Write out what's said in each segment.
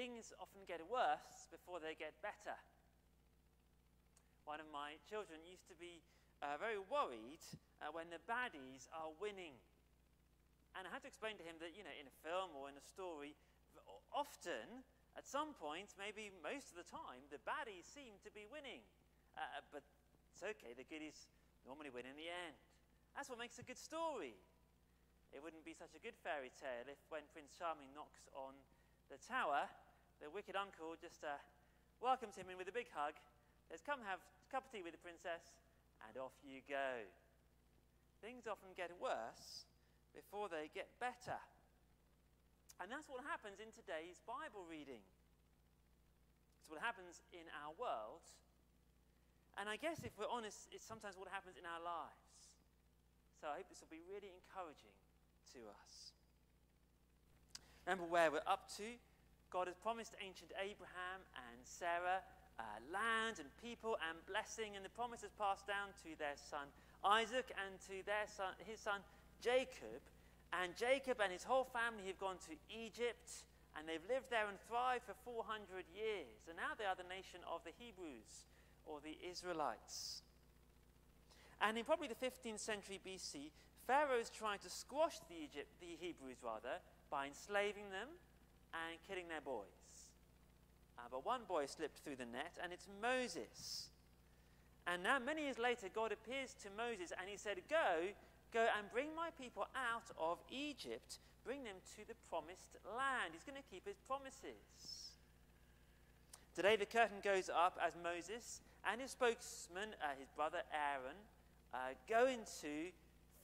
things often get worse before they get better. One of my children used to be uh, very worried uh, when the baddies are winning. And I had to explain to him that, you know, in a film or in a story, often, at some point, maybe most of the time, the baddies seem to be winning. Uh, but it's okay, the goodies normally win in the end. That's what makes a good story. It wouldn't be such a good fairy tale if, when Prince Charming knocks on the tower, the wicked uncle just uh, welcomes him in with a big hug, says, Come have a cup of tea with the princess, and off you go. Things often get worse before they get better. And that's what happens in today's Bible reading. It's what happens in our world. And I guess if we're honest, it's sometimes what happens in our lives. So I hope this will be really encouraging to us. Remember where we're up to. God has promised ancient Abraham and Sarah uh, land and people and blessing, and the promise is passed down to their son Isaac and to their son, his son Jacob. And Jacob and his whole family have gone to Egypt, and they've lived there and thrived for 400 years. And now they are the nation of the Hebrews or the Israelites. And in probably the 15th century BC, Pharaoh's trying to squash the, Egypt, the Hebrews rather by enslaving them and killing their boys. Uh, but one boy slipped through the net, and it's Moses. And now, many years later, God appears to Moses and he said, Go, go and bring my people out of Egypt, bring them to the promised land. He's going to keep his promises. Today, the curtain goes up as Moses and his spokesman, uh, his brother Aaron, uh, go into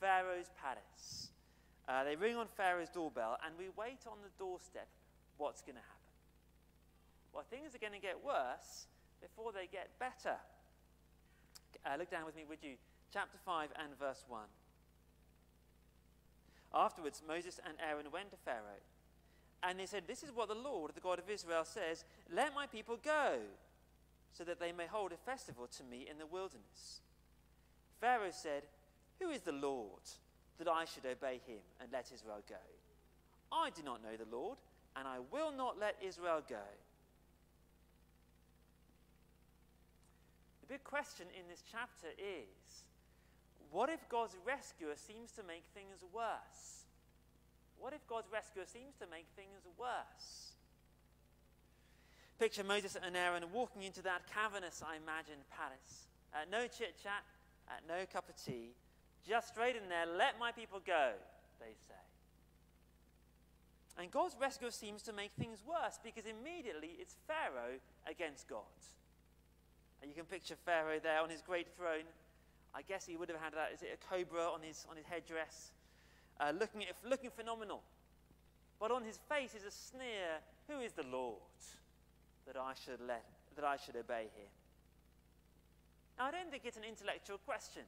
Pharaoh's palace. Uh, they ring on Pharaoh's doorbell, and we wait on the doorstep what's going to happen. Well, things are going to get worse before they get better. Uh, look down with me, would you? Chapter 5 and verse 1. Afterwards, Moses and Aaron went to Pharaoh, and they said, This is what the Lord, the God of Israel, says Let my people go, so that they may hold a festival to me in the wilderness. Pharaoh said, who is the Lord that I should obey him and let Israel go? I do not know the Lord, and I will not let Israel go. The big question in this chapter is what if God's rescuer seems to make things worse? What if God's rescuer seems to make things worse? Picture Moses and Aaron walking into that cavernous, I imagine, palace. Uh, no chit chat, uh, no cup of tea, just straight in there, let my people go, they say. And God's rescue seems to make things worse because immediately it's Pharaoh against God. And you can picture Pharaoh there on his great throne. I guess he would have had that, is it a cobra on his, on his headdress? Uh, looking, at, looking phenomenal. But on his face is a sneer Who is the Lord that I should, let, that I should obey him? Now, I don't think it's an intellectual question.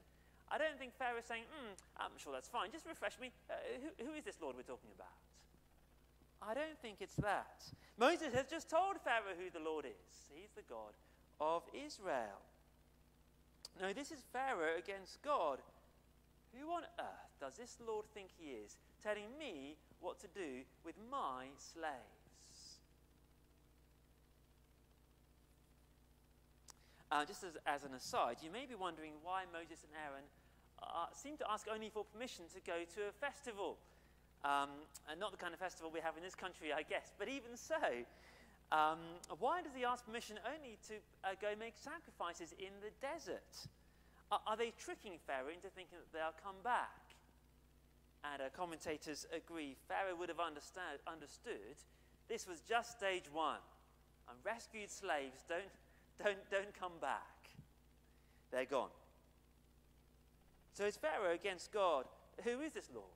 I don't think Pharaoh is saying, hmm, I'm sure that's fine. Just refresh me. Uh, who, who is this Lord we're talking about? I don't think it's that. Moses has just told Pharaoh who the Lord is. He's the God of Israel. No, this is Pharaoh against God. Who on earth does this Lord think he is, telling me what to do with my slaves? Uh, just as, as an aside, you may be wondering why Moses and Aaron uh, seem to ask only for permission to go to a festival. Um, and not the kind of festival we have in this country, I guess. But even so, um, why does he ask permission only to uh, go make sacrifices in the desert? Are, are, they tricking Pharaoh into thinking that they'll come back? And uh, commentators agree Pharaoh would have understood, understood this was just stage one. And rescued slaves don't, don't, don't come back, they're gone. So it's Pharaoh against God. Who is this Lord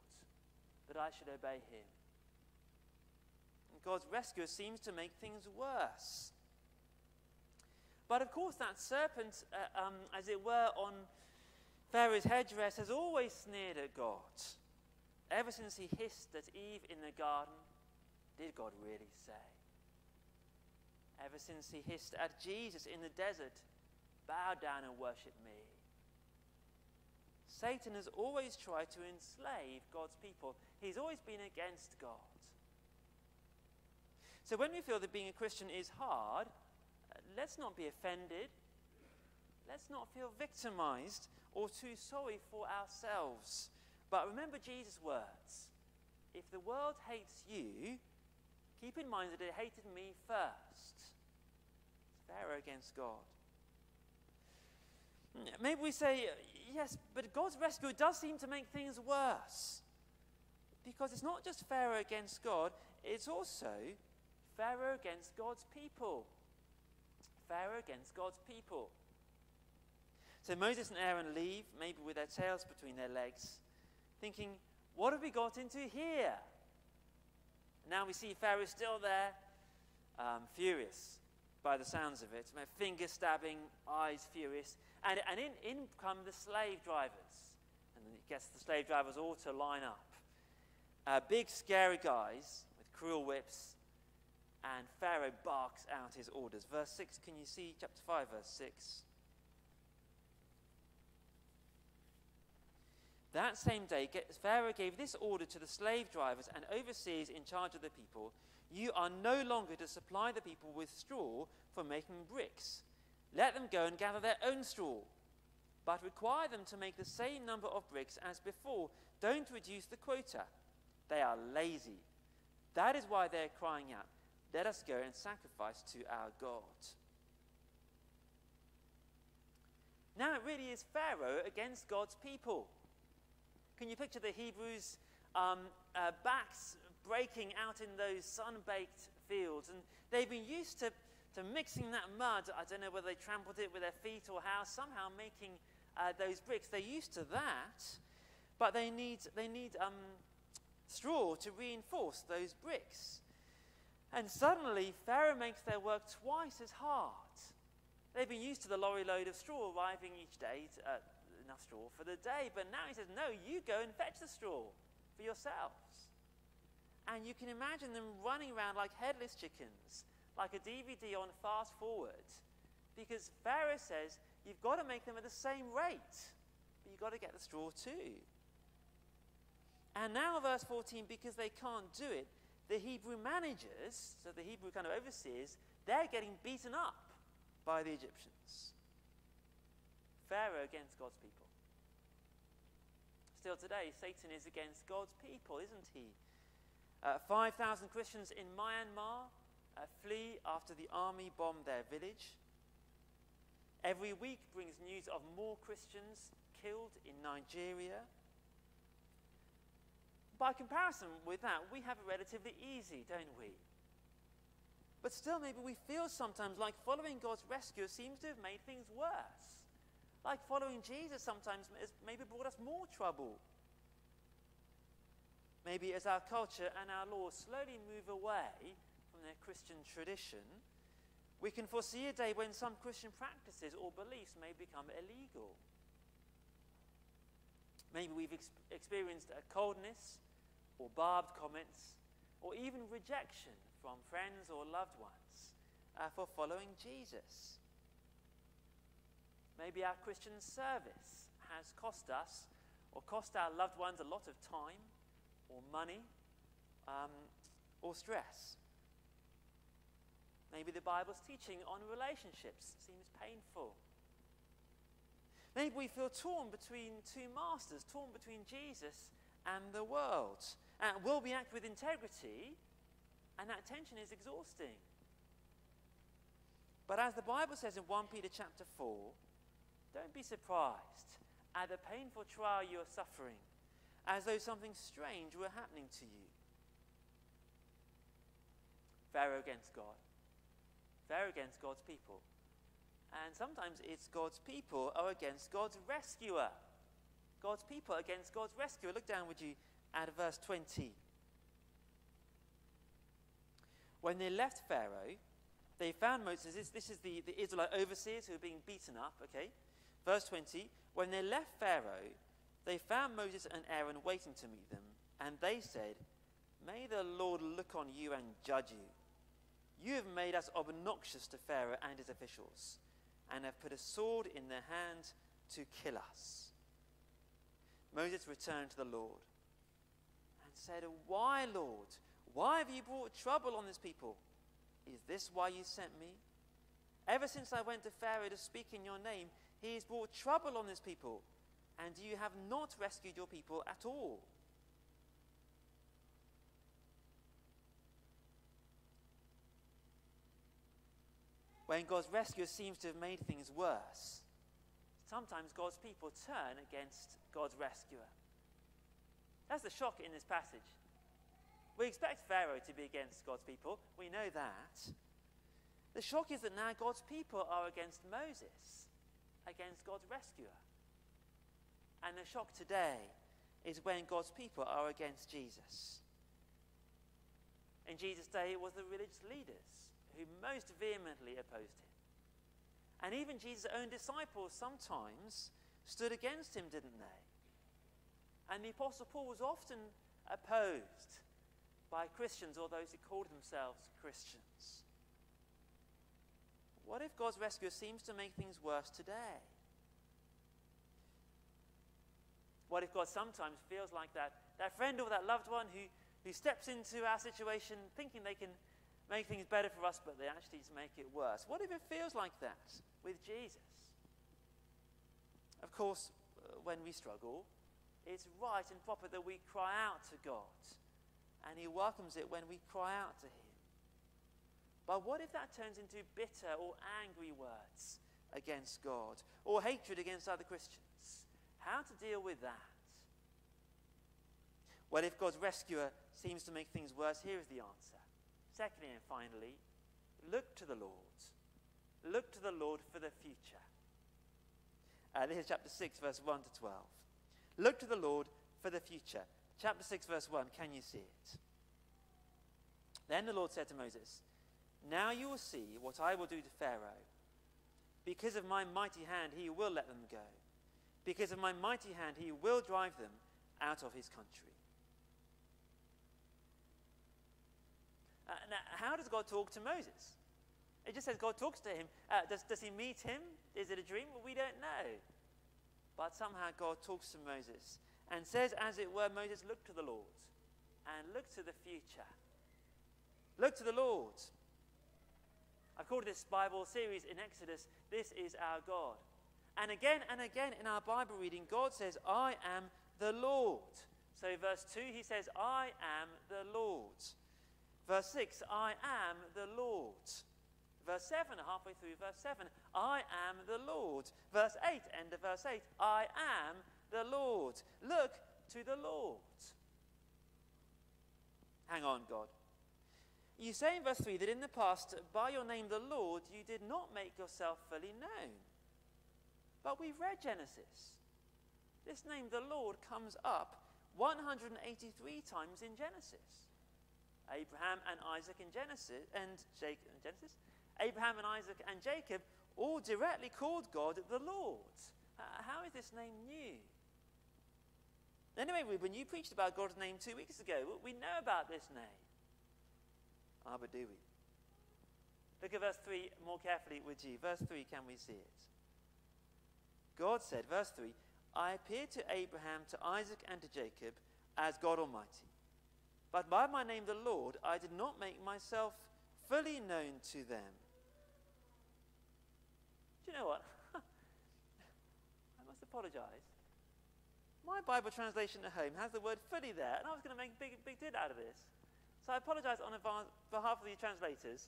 that I should obey him? And God's rescue seems to make things worse. But of course, that serpent, uh, um, as it were, on Pharaoh's headdress has always sneered at God. Ever since he hissed at Eve in the garden, did God really say? Ever since he hissed at Jesus in the desert, bow down and worship me. Satan has always tried to enslave God's people. He's always been against God. So when we feel that being a Christian is hard, uh, let's not be offended. Let's not feel victimized or too sorry for ourselves. But remember Jesus' words if the world hates you, keep in mind that it hated me first. It's Pharaoh against God. Maybe we say, yes, but God's rescue does seem to make things worse. Because it's not just Pharaoh against God, it's also Pharaoh against God's people. Pharaoh against God's people. So Moses and Aaron leave, maybe with their tails between their legs, thinking, what have we got into here? Now we see Pharaoh still there, um, furious by the sounds of it, my finger stabbing, eyes furious. And, and in, in come the slave drivers. And he gets the slave drivers all to line up. Uh, big, scary guys with cruel whips. And Pharaoh barks out his orders. Verse 6, can you see chapter 5, verse 6? That same day, Pharaoh gave this order to the slave drivers and overseers in charge of the people You are no longer to supply the people with straw for making bricks. Let them go and gather their own straw, but require them to make the same number of bricks as before. Don't reduce the quota. They are lazy. That is why they're crying out, Let us go and sacrifice to our God. Now it really is Pharaoh against God's people. Can you picture the Hebrews' um, uh, backs breaking out in those sun baked fields? And they've been used to, to mixing that mud. I don't know whether they trampled it with their feet or how, somehow making uh, those bricks. They're used to that, but they need, they need um, straw to reinforce those bricks. And suddenly, Pharaoh makes their work twice as hard. They've been used to the lorry load of straw arriving each day to, uh, enough straw for the day. But now he says, No, you go and fetch the straw for yourselves. And you can imagine them running around like headless chickens, like a DVD on fast forward, because Pharaoh says, You've got to make them at the same rate, but you've got to get the straw too. And now, verse 14, because they can't do it, the Hebrew managers, so the Hebrew kind of overseers, they're getting beaten up by the Egyptians. Pharaoh against God's people. Still today, Satan is against God's people, isn't he? Uh, 5,000 Christians in Myanmar uh, flee after the army bombed their village. Every week brings news of more Christians killed in Nigeria. By comparison with that, we have it relatively easy, don't we? But still, maybe we feel sometimes like following God's rescue seems to have made things worse. Like following Jesus sometimes has maybe brought us more trouble. Maybe as our culture and our laws slowly move away from their Christian tradition, we can foresee a day when some Christian practices or beliefs may become illegal. Maybe we've ex- experienced a coldness or barbed comments or even rejection from friends or loved ones uh, for following Jesus. Maybe our Christian service has cost us or cost our loved ones a lot of time or money um, or stress. Maybe the Bible's teaching on relationships seems painful. Maybe we feel torn between two masters, torn between Jesus and the world. And will we act with integrity? And that tension is exhausting. But as the Bible says in 1 Peter chapter 4, don't be surprised at the painful trial you are suffering, as though something strange were happening to you. Pharaoh against God, Pharaoh against God's people. And sometimes it's God's people are against God's rescuer. God's people against God's rescuer. Look down, would you, at verse 20. When they left Pharaoh, they found Moses. This, this is the, the Israelite overseers who are being beaten up, okay? Verse 20 When they left Pharaoh, they found Moses and Aaron waiting to meet them, and they said, May the Lord look on you and judge you. You have made us obnoxious to Pharaoh and his officials, and have put a sword in their hand to kill us. Moses returned to the Lord and said, Why, Lord? Why have you brought trouble on this people? Is this why you sent me? Ever since I went to Pharaoh to speak in your name, he has brought trouble on his people, and you have not rescued your people at all. When God's rescue seems to have made things worse, sometimes God's people turn against God's rescuer. That's the shock in this passage. We expect Pharaoh to be against God's people. We know that. The shock is that now God's people are against Moses, against God's rescuer. And the shock today is when God's people are against Jesus. In Jesus' day, it was the religious leaders who most vehemently opposed him. And even Jesus' own disciples sometimes stood against him, didn't they? And the Apostle Paul was often opposed by Christians or those who called themselves Christians. What if God's rescue seems to make things worse today? What if God sometimes feels like that, that friend or that loved one who, who steps into our situation thinking they can make things better for us, but they actually just make it worse? What if it feels like that with Jesus? Of course, uh, when we struggle, it's right and proper that we cry out to God, and He welcomes it when we cry out to Him. But what if that turns into bitter or angry words against God, or hatred against other Christians? How to deal with that? Well, if God's rescuer seems to make things worse, here is the answer. Secondly and finally, look to the Lord. Look to the Lord for the future. Uh, this is chapter 6, verse 1 to 12. Look to the Lord for the future. Chapter 6, verse 1. Can you see it? Then the Lord said to Moses, Now you will see what I will do to Pharaoh. Because of my mighty hand, he will let them go. Because of my mighty hand, he will drive them out of his country. Uh, now, how does God talk to Moses? It just says God talks to him. Uh, does, does he meet him? Is it a dream? Well, we don't know. But somehow God talks to Moses and says, as it were, Moses, look to the Lord and look to the future. Look to the Lord. I've called this Bible series in Exodus, This is Our God. And again and again in our Bible reading, God says, I am the Lord. So, verse 2, he says, I am the Lord. Verse 6, I am the Lord. Verse 7, halfway through verse 7, I am the Lord. Verse 8, end of verse 8, I am the Lord. Look to the Lord. Hang on, God. You say in verse 3 that in the past, by your name, the Lord, you did not make yourself fully known. But we've read Genesis. This name, the Lord, comes up 183 times in Genesis. Abraham and Isaac in Genesis and Jacob in Genesis. Abraham and Isaac and Jacob all directly called God the Lord. How is this name new? Anyway, Reuben, you preached about God's name two weeks ago. We know about this name. Ah, but do we? Look at verse 3 more carefully with you. Verse 3, can we see it? God said, verse 3 I appeared to Abraham, to Isaac, and to Jacob as God Almighty. But by my name, the Lord, I did not make myself fully known to them. Do you know what? I must apologize. My Bible translation at home has the word fully there, and I was going to make a big, big deal out of this. So I apologize on behalf of the translators.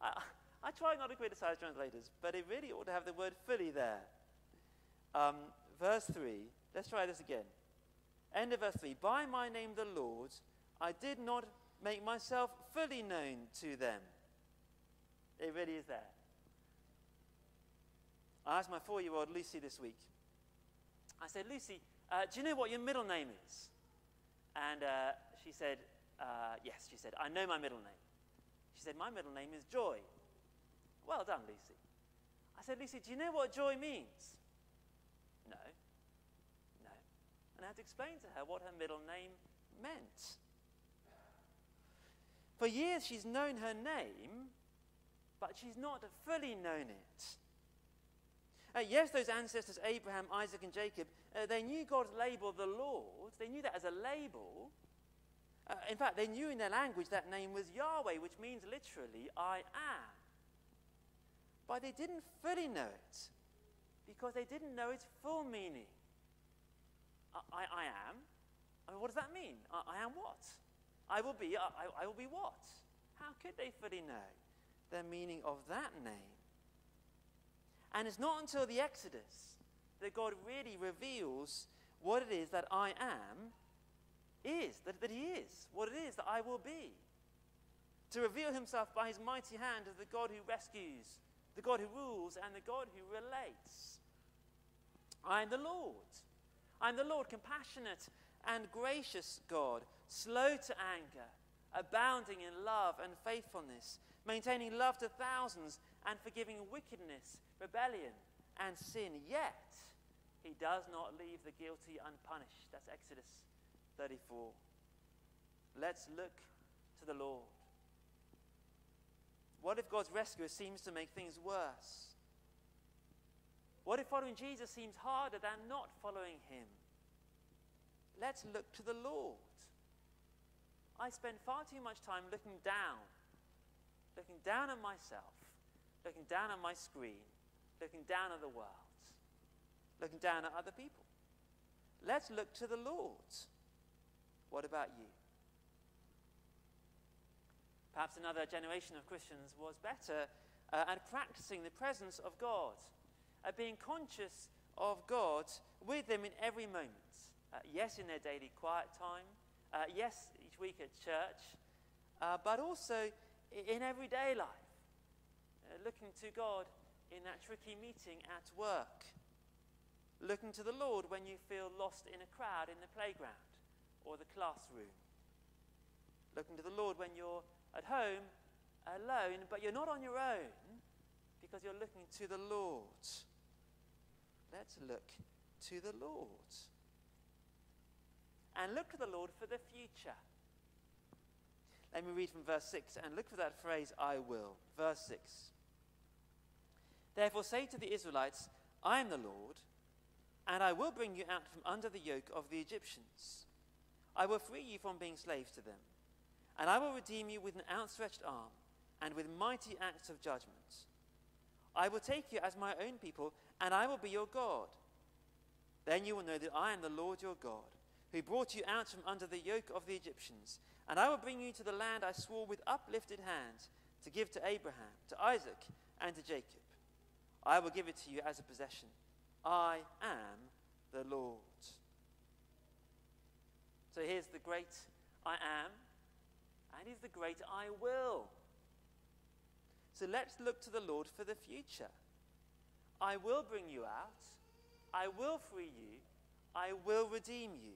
I, I try not to criticize translators, but it really ought to have the word fully there. Um, verse 3, let's try this again. End of verse 3 By my name, the Lord, I did not make myself fully known to them. It really is there. I asked my four year old Lucy this week. I said, Lucy, uh, do you know what your middle name is? And uh, she said, uh, Yes. She said, I know my middle name. She said, My middle name is Joy. Well done, Lucy. I said, Lucy, do you know what joy means? No. No. And had to explain to her what her middle name meant. For years she's known her name, but she's not fully known it. Uh, yes, those ancestors, Abraham, Isaac, and Jacob, uh, they knew God's label, the Lord. They knew that as a label. Uh, in fact, they knew in their language that name was Yahweh, which means literally, I am. But they didn't fully know it because they didn't know its full meaning. I, I, am? I mean, what does that mean? I, I am what? I will be, I, I will be what? How could they fully know the meaning of that name? And it's not until the Exodus that God really reveals what it is that I am is, that, that He is, what it is that I will be. To reveal Himself by His mighty hand as the God who rescues, the God who rules, and the God who relates. I am the Lord. I am the Lord, compassionate and gracious God, slow to anger, abounding in love and faithfulness, maintaining love to thousands, and forgiving wickedness, rebellion, and sin. Yet, he does not leave the guilty unpunished. That's Exodus 34. Let's look to the Lord. What if God's rescue seems to make things worse? What if following Jesus seems harder than not following him? Let's look to the Lord. I spend far too much time looking down, looking down at myself, looking down at my screen, looking down at the world, looking down at other people. Let's look to the Lord. What about you? Perhaps another generation of Christians was better uh, at practicing the presence of God, at being conscious of God with them in every moment. Uh, yes, in their daily quiet time. Uh, yes, each week at church. Uh, but also in everyday life. Uh, looking to God in that tricky meeting at work. Looking to the Lord when you feel lost in a crowd in the playground or the classroom. Looking to the Lord when you're at home alone, but you're not on your own because you're looking to the Lord. Let's look to the Lord. And look to the Lord for the future. Let me read from verse 6 and look for that phrase, I will. Verse 6. Therefore say to the Israelites, I am the Lord, and I will bring you out from under the yoke of the Egyptians. I will free you from being slaves to them, and I will redeem you with an outstretched arm and with mighty acts of judgment. I will take you as my own people, and I will be your God. Then you will know that I am the Lord your God, who brought you out from under the yoke of the Egyptians. And I will bring you to the land I swore with uplifted hand to give to Abraham, to Isaac, and to Jacob. I will give it to you as a possession. I am the Lord. So here's the great I am, and he's the great I will. So let's look to the Lord for the future. I will bring you out, I will free you, I will redeem you.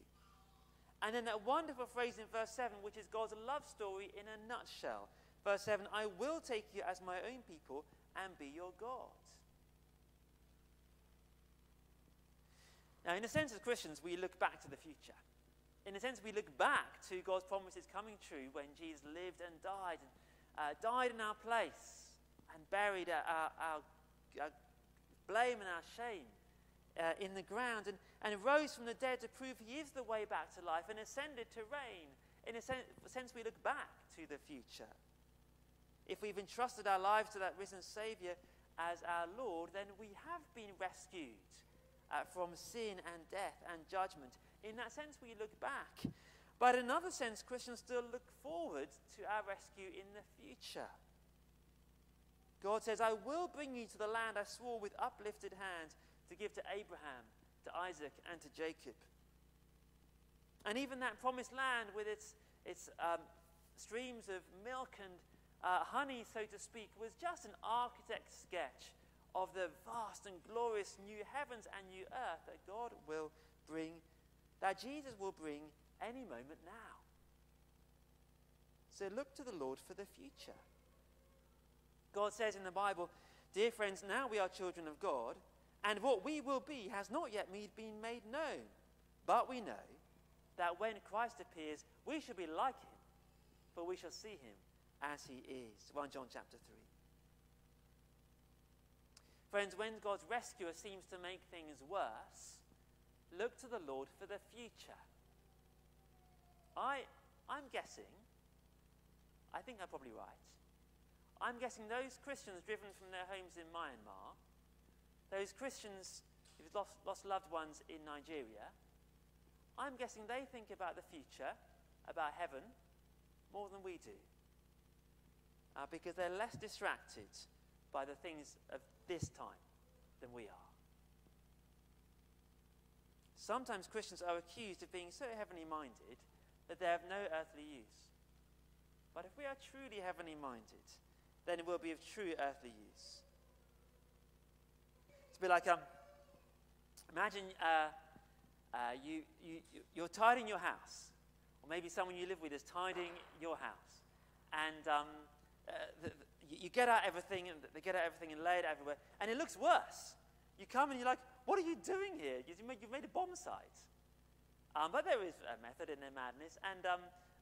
And then that wonderful phrase in verse 7, which is God's love story in a nutshell. Verse 7 I will take you as my own people and be your God. Now, in a sense, as Christians, we look back to the future in a sense, we look back to God's promises coming true when Jesus lived and died, and uh, died in our place, and buried our, our, our, blame and our shame uh, in the ground, and, and rose from the dead to prove he is the way back to life, and ascended to reign. In a sense, sense, we look back to the future. If we've entrusted our lives to that risen Saviour as our Lord, then we have been rescued uh, from sin and death and judgment in that sense, we look back. But in another sense, Christians still look forward to our rescue in the future. God says, I will bring you to the land I swore with uplifted hand to give to Abraham, to Isaac, and to Jacob. And even that promised land with its, its um, streams of milk and uh, honey, so to speak, was just an architect's sketch of the vast and glorious new heavens and new earth that God will bring that Jesus will bring any moment now. So look to the Lord for the future. God says in the Bible, Dear friends, now we are children of God, and what we will be has not yet been made known. But we know that when Christ appears, we shall be like him, for we shall see him as he is. 1 John chapter 3. Friends, when God's rescuer seems to make things worse, look to the Lord for the future. I I'm guessing, I think I'm probably right. I'm guessing those Christians driven from their homes in Myanmar, those Christians who've lost, lost loved ones in Nigeria, I'm guessing they think about the future, about heaven, more than we do. Uh, because they're less distracted by the things of this time than we are. Sometimes Christians are accused of being so heavenly minded that they have no earthly use. But if we are truly heavenly minded, then it will be of true earthly use. It's a bit like um, imagine uh, uh, you, you, you're tidying your house, or maybe someone you live with is tidying your house, and um, uh, the, the, you get out everything, and they get out everything and lay it everywhere, and it looks worse. You come and you're like, what are you doing here? You've made, you've made a bomb site. Um, but there is a method in their madness, and um,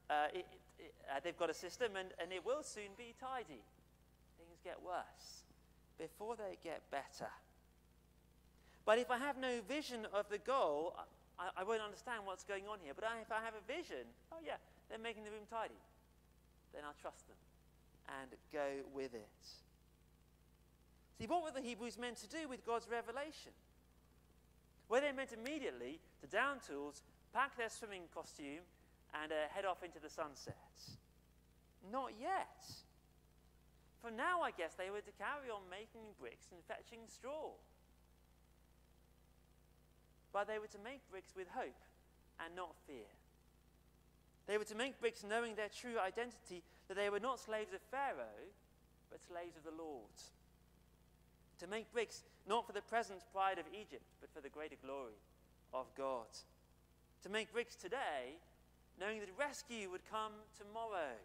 uh, it, it, uh, they've got a system, and, and it will soon be tidy. Get worse before they get better. But if I have no vision of the goal, I, I won't understand what's going on here. But if I have a vision, oh yeah, they're making the room tidy, then I'll trust them and go with it. See, what were the Hebrews meant to do with God's revelation? Were they meant immediately to down tools, pack their swimming costume, and uh, head off into the sunset? Not yet. For now, I guess they were to carry on making bricks and fetching straw. But they were to make bricks with hope and not fear. They were to make bricks knowing their true identity, that they were not slaves of Pharaoh, but slaves of the Lord. To make bricks not for the present pride of Egypt, but for the greater glory of God. To make bricks today, knowing that rescue would come tomorrow,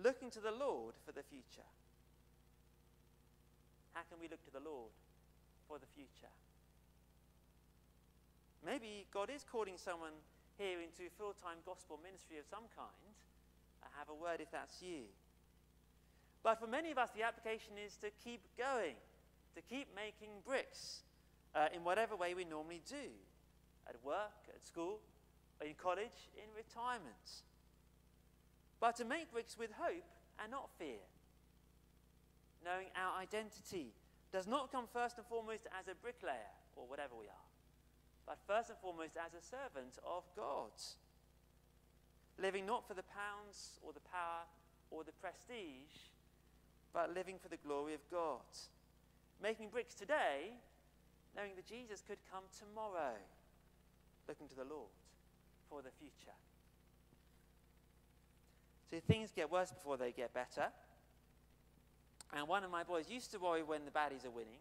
looking to the Lord for the future. How can we look to the Lord for the future? Maybe God is calling someone here into full time gospel ministry of some kind. I have a word if that's you. But for many of us, the application is to keep going, to keep making bricks uh, in whatever way we normally do at work, at school, in college, in retirement. But to make bricks with hope and not fear, knowing our identity does not come first and foremost as a bricklayer or whatever we are, but first and foremost as a servant of God. Living not for the pounds or the power or the prestige, but living for the glory of God. Making bricks today, knowing that Jesus could come tomorrow. Looking to the Lord for the future. So things get worse before they get better. And one of my boys used to worry when the baddies are winning.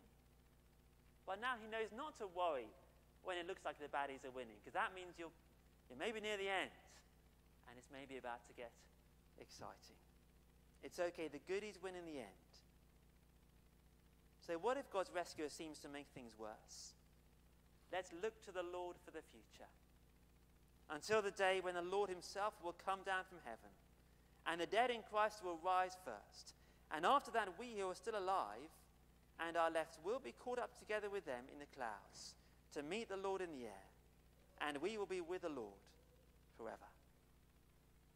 But now he knows not to worry when it looks like the baddies are winning, because that means you're, you're maybe near the end and it's maybe about to get exciting. It's okay, the goodies win in the end. So, what if God's rescuer seems to make things worse? Let's look to the Lord for the future. Until the day when the Lord Himself will come down from heaven, and the dead in Christ will rise first. And after that, we who are still alive and are left will be caught up together with them in the clouds to meet the Lord in the air, and we will be with the Lord forever.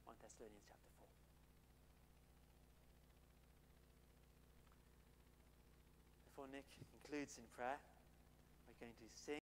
1 Thessalonians chapter 4. Before Nick concludes in prayer, we're going to sing.